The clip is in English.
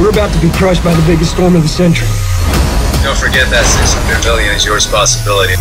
We're about to be crushed by the biggest storm of the century. Don't forget that 600 million is your responsibility.